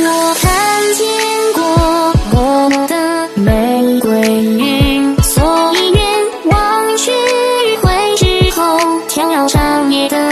我看见过我的玫瑰，所以愿忘却余晖之后，天要长夜的。